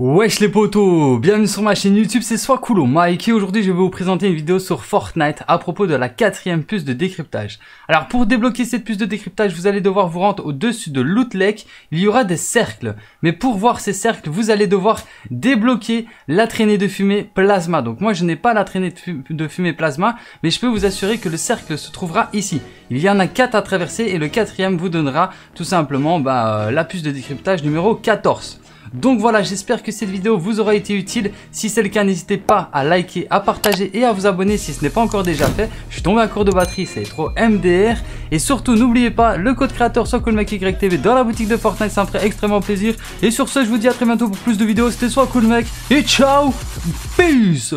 Wesh les potos, bienvenue sur ma chaîne YouTube, c'est soit cool Mike et aujourd'hui je vais vous présenter une vidéo sur Fortnite à propos de la quatrième puce de décryptage. Alors pour débloquer cette puce de décryptage, vous allez devoir vous rendre au-dessus de Loot il y aura des cercles. Mais pour voir ces cercles, vous allez devoir débloquer la traînée de fumée plasma. Donc moi je n'ai pas la traînée de fumée plasma, mais je peux vous assurer que le cercle se trouvera ici. Il y en a 4 à traverser et le quatrième vous donnera tout simplement bah, la puce de décryptage numéro 14. Donc voilà, j'espère que cette vidéo vous aura été utile. Si c'est le cas, n'hésitez pas à liker, à partager et à vous abonner si ce n'est pas encore déjà fait. Je suis tombé à court de batterie, c'est trop MDR. Et surtout, n'oubliez pas le code créateur SoCoolMecYTV dans la boutique de Fortnite, ça me ferait extrêmement plaisir. Et sur ce, je vous dis à très bientôt pour plus de vidéos. C'était soit et ciao, peace.